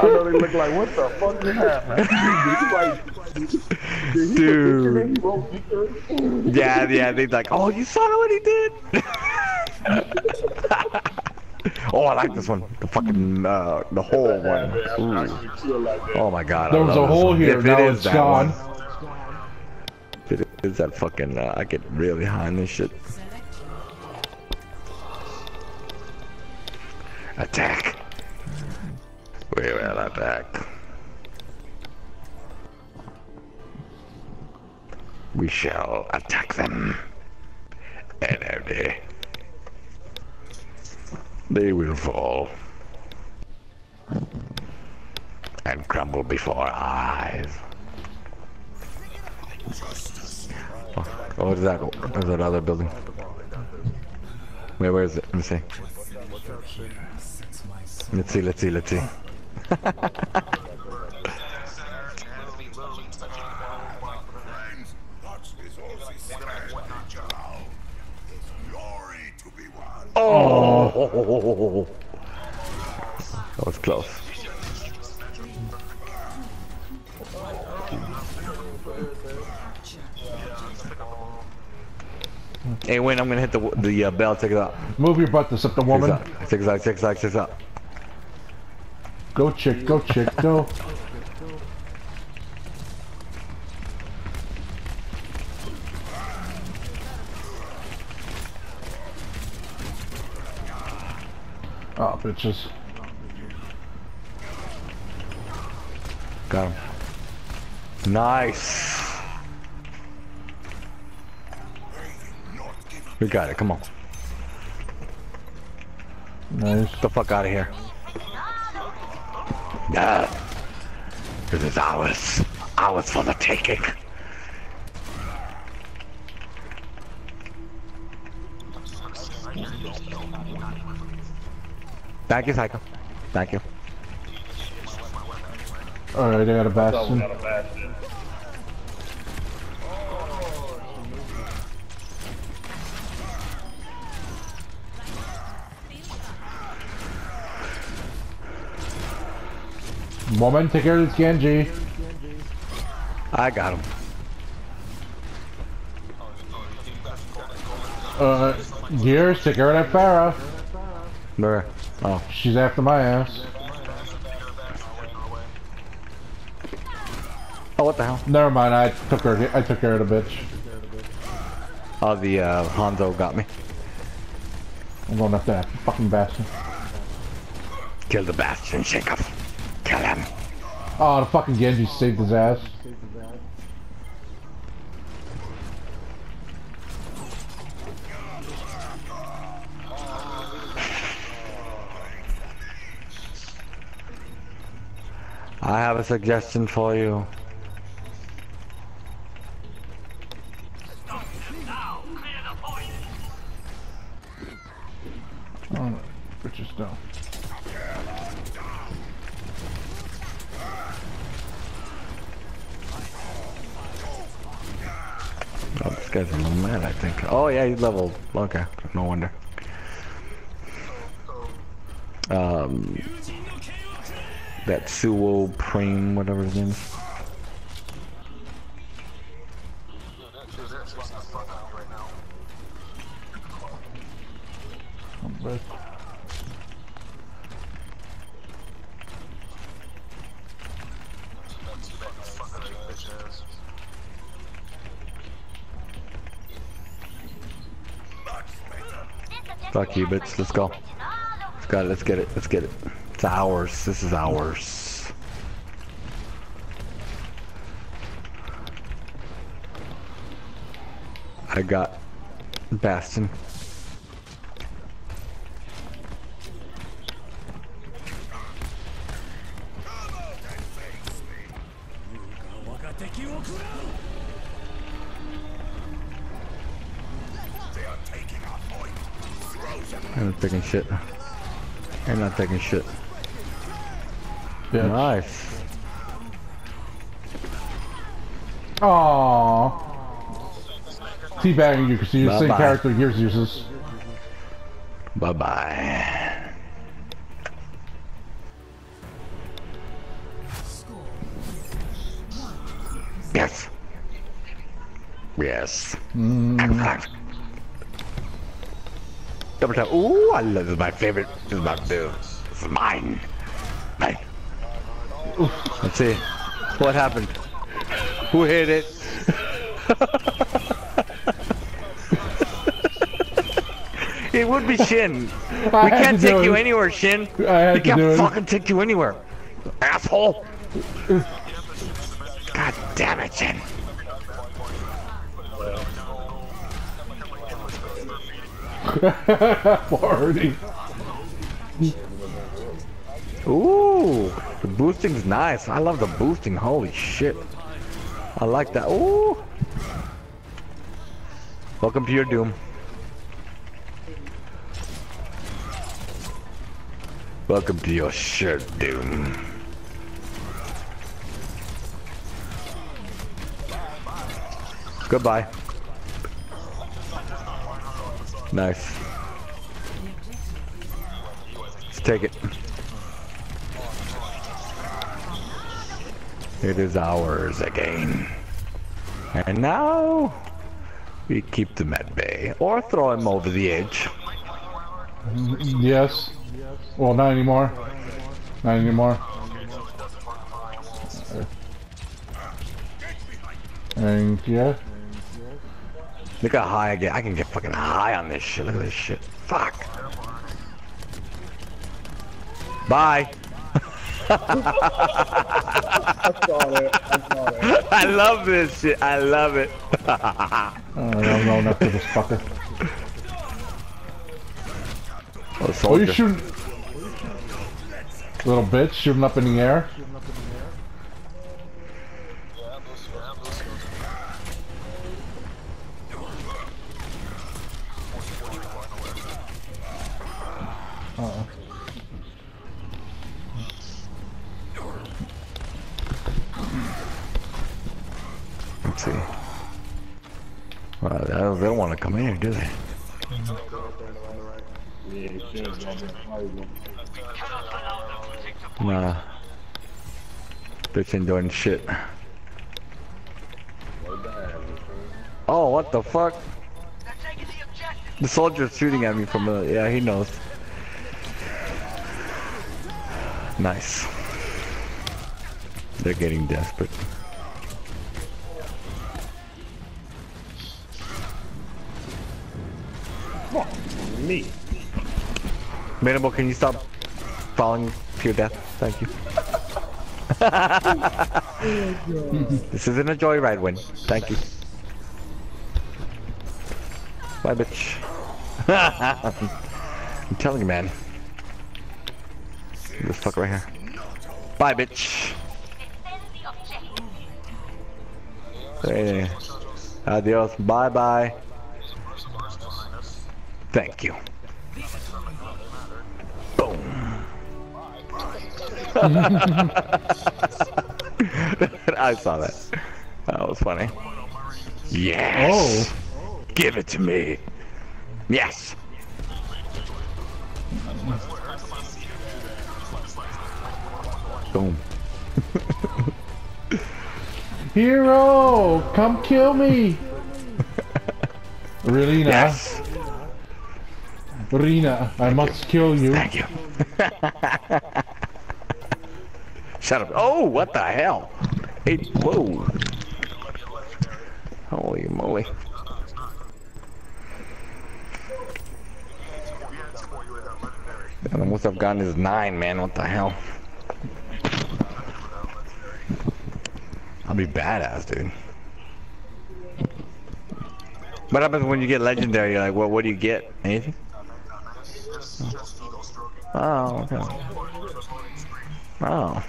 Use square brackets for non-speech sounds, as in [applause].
I know they look like, what the fuck is happening? like, Dude. Yeah, yeah, they like, oh, you saw what he did? [laughs] oh, I like this one. The fucking, uh, the whole one. Ooh. Oh my god. I There was love a hole one. here, If now it is it's that gone. one. If it is that fucking, uh, I get really high in this shit. Attack. We will attack. We shall attack them. And they will fall. And crumble before our eyes. Oh, oh, what is that? What is that other building? Wait, where is it? Let me see. Let's see, let's see, let's see. Oh! That was close. Hey, Wayne, I'm gonna hit the the uh, bell. Check it out. Move your butt, to Deceptive Check woman. it out. Check it out. Check it out. Check it out. Go chick, go chick, go. Oh, bitches. Got him. Nice. We got it. Come on. Nice. Get the fuck out of here. Nah. This is ours. Ours for the taking. Thank you, Psycho. Thank you. Alright, I got a bastion. Woman, take care of this Genji. I got him. Uh, Gears, take care of that Pharah. Where? Oh. She's after my ass. Oh, what the hell? Never mind, I took her. I took care of the bitch. Oh, the uh, Hanzo got me. I'm going after that fucking bastard. Kill the bastard and shake Jacob. Kill him. Oh, the fucking Genji saved his ass. I have a suggestion for you. Guy's a mad, I think. Oh, yeah, he's leveled. Okay, no wonder. Um, that Suo Prime, whatever his name is. Fuck you, bitch. Let's go. Let's it. Let's get it. Let's get it. It's ours. This is ours. I got Bastion. I'm not taking shit. I'm not taking shit. Yeah. Nice. Aww. Teabagging you because you use the same character yours uses. Bye bye. Yes. Yes. Mm. Double tap. Ooh, I love this. Is my favorite. This is my favorite. This is mine. Mine. Let's see. What happened? Who hit it? [laughs] it would be Shin. We can't take you anywhere, Shin. I we can't it. fucking take you anywhere. Asshole. God damn it, Shin. [laughs] Party. Ooh, the boosting's nice. I love the boosting. Holy shit. I like that. Ooh. Welcome to your doom. Welcome to your shirt doom. Goodbye. Nice. Let's take it. It is ours again. And now we keep them at bay or throw him over the edge. Yes. Well, not anymore. Not anymore. And yeah. Look how high I get. I can get fucking high on this shit. Look at this shit. Fuck. Bye. I saw that. I saw that. I love this shit. I love it. I don't know enough to this fucker. Oh, Oh, you shooting? Little bitch shooting up in the air. See. Well, they don't, want to come in here, do they? Nah. Bitch ain't doing shit. Oh, what the fuck? The soldier's shooting at me from the. Yeah, he knows. Nice. They're getting desperate. Me. Minimal, can you stop falling to your death? Thank you. [laughs] this isn't a joyride win. Thank you. Bye, bitch. [laughs] I'm telling you, man. This fuck right here. Bye, bitch. Hey. Adios. Bye, bye. Thank you. Boom. [laughs] I saw that. That was funny. Yes. Oh. Give it to me. Yes. Boom. [laughs] Hero, come kill me. [laughs] Rina, Yes. Rina, I must kill you. Thank you. [laughs] Shut up. Oh, what the hell? Whoa. Holy moly. The most I've gotten is nine, man. What the hell? I'll be badass, dude. What happens when you get legendary? You're like, well, what do you get? Anything? Oh, okay. Oh.